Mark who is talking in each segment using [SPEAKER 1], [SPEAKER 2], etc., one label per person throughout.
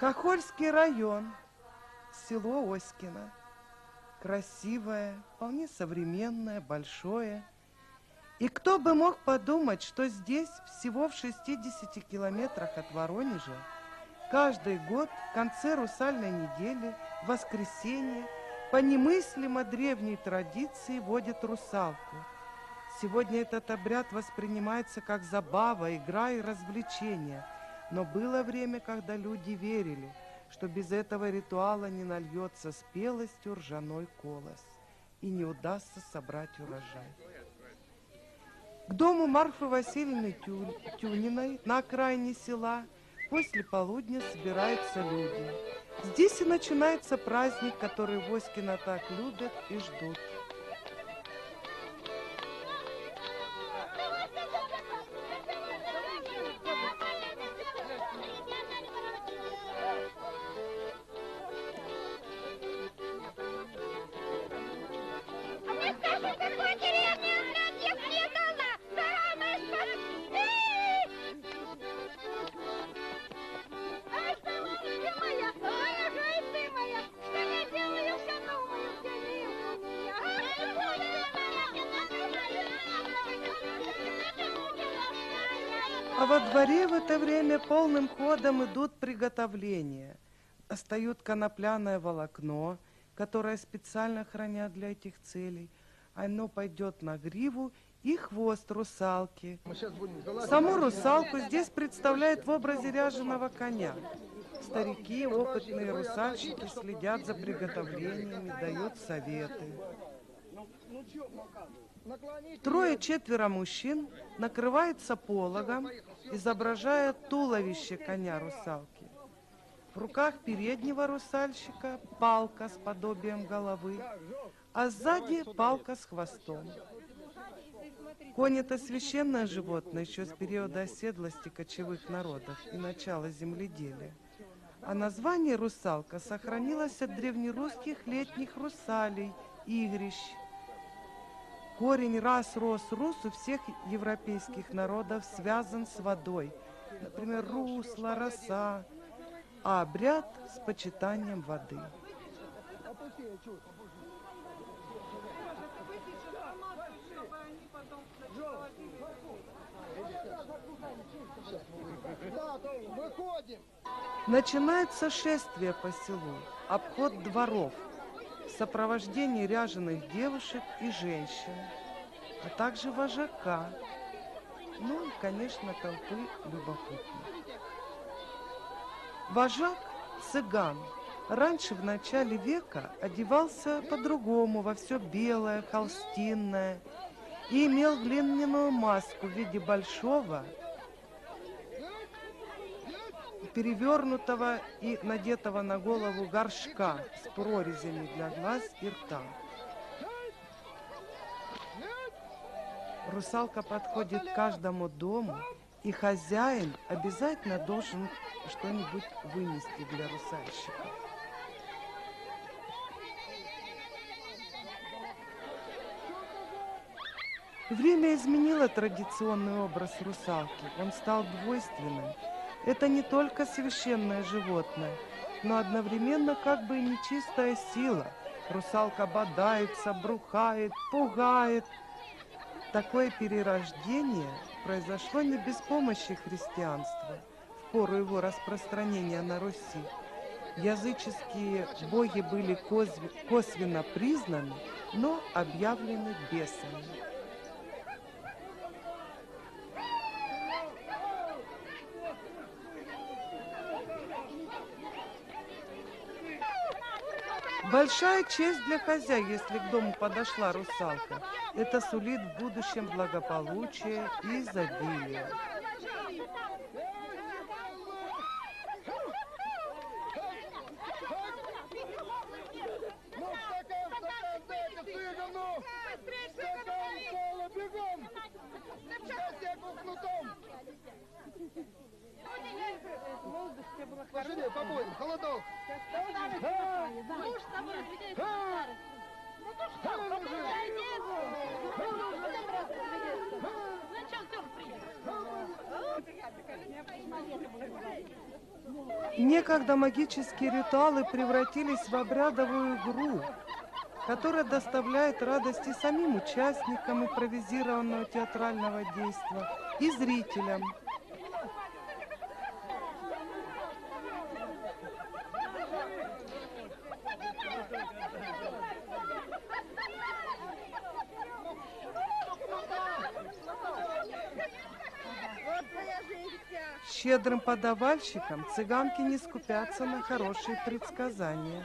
[SPEAKER 1] Хохольский район, село Оськино. Красивое, вполне современное, большое. И кто бы мог подумать, что здесь, всего в 60 километрах от Воронежа, каждый год в конце русальной недели, в воскресенье, по немыслимо древней традиции водят русалку. Сегодня этот обряд воспринимается как забава, игра и развлечение. Но было время, когда люди верили – что без этого ритуала не нальется спелостью ржаной колос и не удастся собрать урожай. К дому Марфы Васильевны Тю... Тюниной на окраине села после полудня собираются люди. Здесь и начинается праздник, который Воськина так любят и ждут. А во дворе в это время полным ходом идут приготовления. Остают конопляное волокно, которое специально хранят для этих целей. Оно пойдет на гриву и хвост русалки. Саму русалку здесь представляют в образе ряженого коня. Старики, опытные русальщики следят за приготовлениями, дают советы. Трое-четверо мужчин накрываются пологом, изображая туловище коня-русалки. В руках переднего русальщика палка с подобием головы, а сзади палка с хвостом. Конь – это священное животное еще с периода оседлости кочевых народов и начала земледелия. А название русалка сохранилось от древнерусских летних русалей, игрищ – Корень раз, рос, рус у всех европейских народов связан с водой. Например, русло, роса, а обряд с почитанием воды. Начинается шествие по селу, обход дворов – в сопровождении ряженых девушек и женщин, а также вожака, ну и, конечно, толпы любопытных. Вожак – цыган. Раньше, в начале века, одевался по-другому, во все белое, холстинное, и имел длинную маску в виде большого – перевернутого и надетого на голову горшка с прорезями для глаз и рта. Русалка подходит к каждому дому, и хозяин обязательно должен что-нибудь вынести для русальщика. Время изменило традиционный образ русалки. Он стал двойственным – это не только священное животное, но одновременно как бы и нечистая сила. Русалка бодается, брухает, пугает. Такое перерождение произошло не без помощи христианства в пору его распространения на Руси. Языческие боги были косвенно признаны, но объявлены бесами. Большая честь для хозяев, если к дому подошла русалка. Это сулит в будущем благополучие и изобилие.
[SPEAKER 2] Пошли, побудем, холодок. Муж с Ну то что, Зачем ты приехал?
[SPEAKER 1] Некогда магические ритуалы превратились в обрядовую игру, которая доставляет радость и самим участникам импровизированного театрального действия, и зрителям. Щедрым подавальщикам цыганки не скупятся на хорошие предсказания.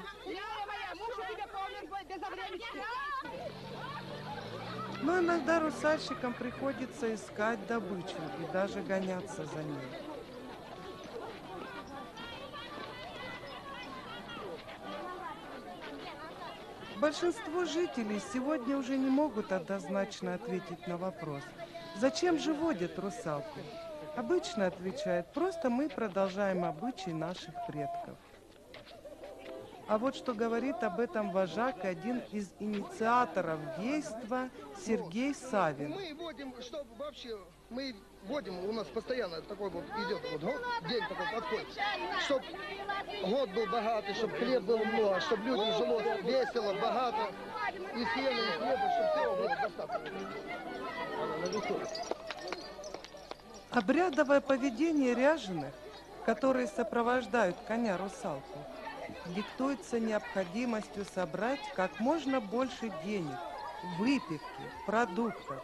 [SPEAKER 1] Но иногда русальщикам приходится искать добычу и даже гоняться за ней. Большинство жителей сегодня уже не могут однозначно ответить на вопрос, зачем же водят русалку. Обычно отвечают, просто мы продолжаем обычаи наших предков. А вот что говорит об этом вожак, один из инициаторов действа Сергей Савин.
[SPEAKER 2] Мы водим, чтобы вообще, мы водим, у нас постоянно такой вот идет вот год, день такой подходит, чтобы год был богатый, чтобы хлеб было много, чтобы людям жилось весело, богато, и сена, и хлеба, чтобы всего было достаточно.
[SPEAKER 1] Обрядовое поведение ряженых, которые сопровождают коня-русалку, диктуется необходимостью собрать как можно больше денег, выпивки, продуктов.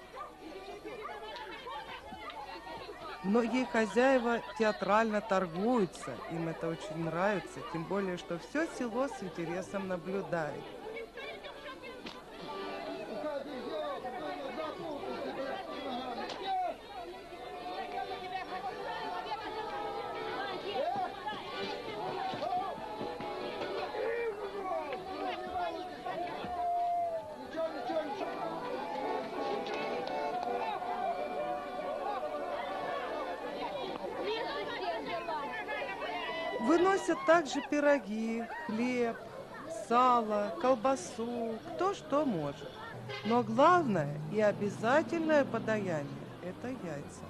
[SPEAKER 1] Многие хозяева театрально торгуются, им это очень нравится, тем более, что все село с интересом наблюдает. Также пироги, хлеб, сало, колбасу, кто что может. Но главное и обязательное подаяние – это яйца,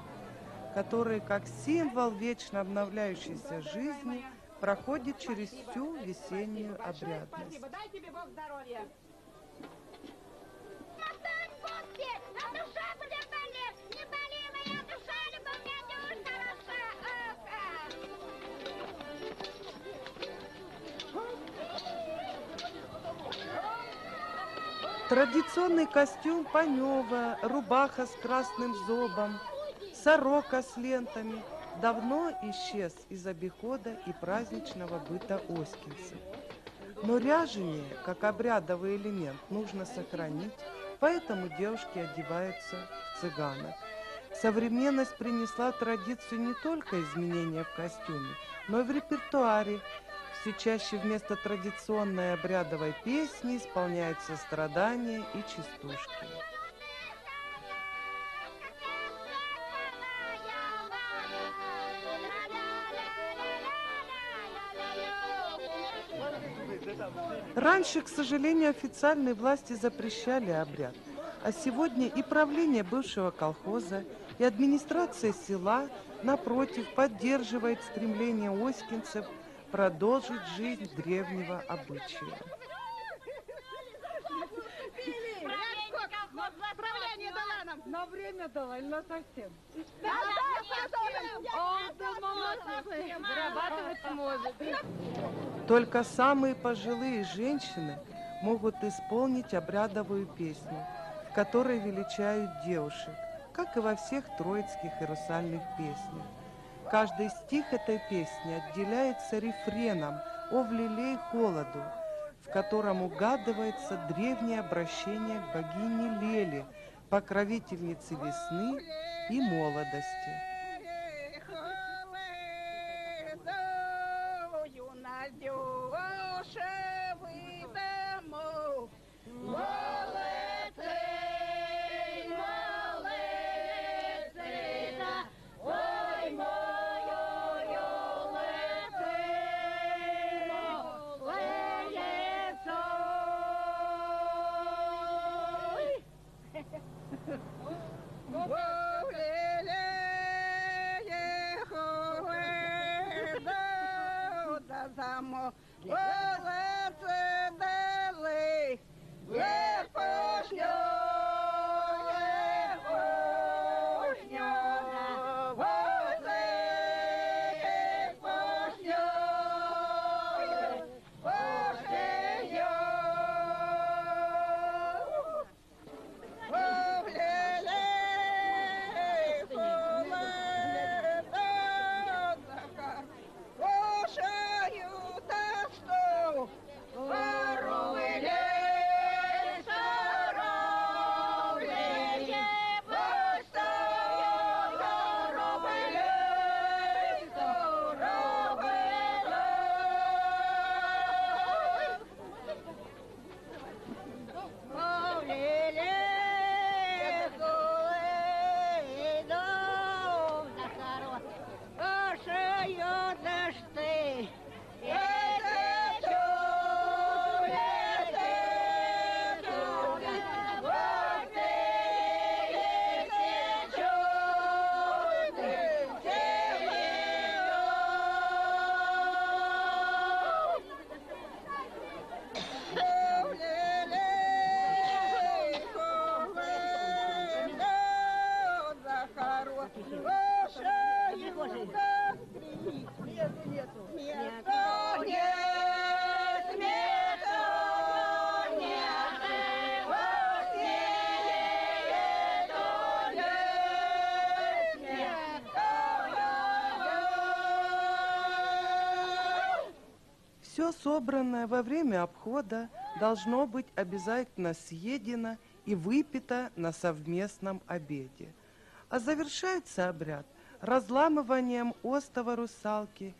[SPEAKER 1] которые как символ вечно обновляющейся жизни проходят через всю весеннюю обрядность. Традиционный костюм панева, рубаха с красным зобом, сорока с лентами давно исчез из обихода и праздничного быта оскинцев. Но ряжение, как обрядовый элемент, нужно сохранить, поэтому девушки одеваются в цыганок. Современность принесла традицию не только изменения в костюме, но и в репертуаре, все чаще вместо традиционной обрядовой песни исполняются страдания и частушки. Раньше, к сожалению, официальные власти запрещали обряд, а сегодня и правление бывшего колхоза, и администрация села, напротив, поддерживает стремление оськинцев – продолжить жизнь древнего обычая.
[SPEAKER 3] Правление дала нам.
[SPEAKER 4] На время дала на совсем?
[SPEAKER 3] Да, да,
[SPEAKER 4] Зарабатывать сможет.
[SPEAKER 1] Только самые пожилые женщины могут исполнить обрядовую песню, в которой величают девушек, как и во всех троицких и русальных песнях. Каждый стих этой песни отделяется рефреном «О влилей холоду», в котором угадывается древнее обращение к богине Леле, покровительнице весны и молодости. Собранное во время обхода должно быть обязательно съедено и выпито на совместном обеде. А завершается обряд разламыванием остова русалки,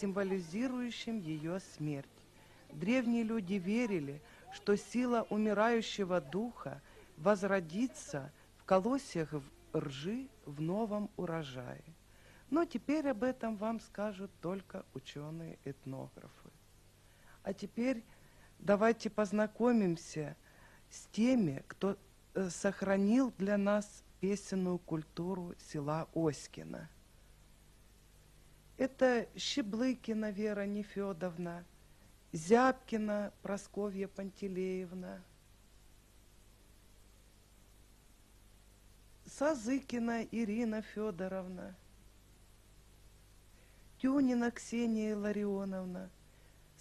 [SPEAKER 1] символизирующим ее смерть. Древние люди верили, что сила умирающего духа возродится в колосьях ржи в новом урожае. Но теперь об этом вам скажут только ученые-этнографы. А теперь давайте познакомимся с теми, кто э, сохранил для нас песенную культуру села Оськино. Это Щеблыкина Вера Нефедовна, Зябкина Просковья Пантелеевна, Сазыкина Ирина Федоровна, Тюнина Ксения Ларионовна,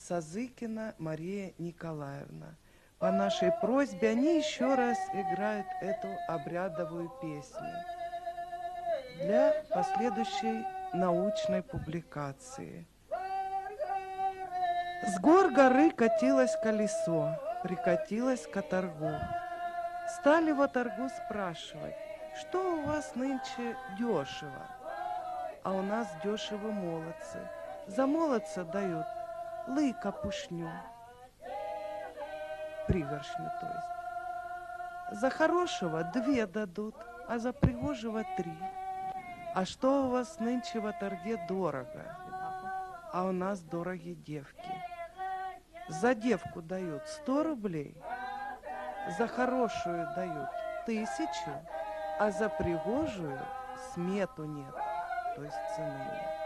[SPEAKER 1] Сазыкина Мария Николаевна. По нашей просьбе они еще раз играют эту обрядовую песню для последующей научной публикации. С гор горы катилось колесо, прикатилось к торгу. Стали во торгу спрашивать, что у вас нынче дешево? А у нас дешево молодцы. За молодца дают лыка пушню, пригоршню, то есть. За хорошего две дадут, а за пригожего три. А что у вас нынче в торге дорого? А у нас дороги девки. За девку дают сто рублей, за хорошую дают тысячу, а за пригожую смету нет, то есть цены нет.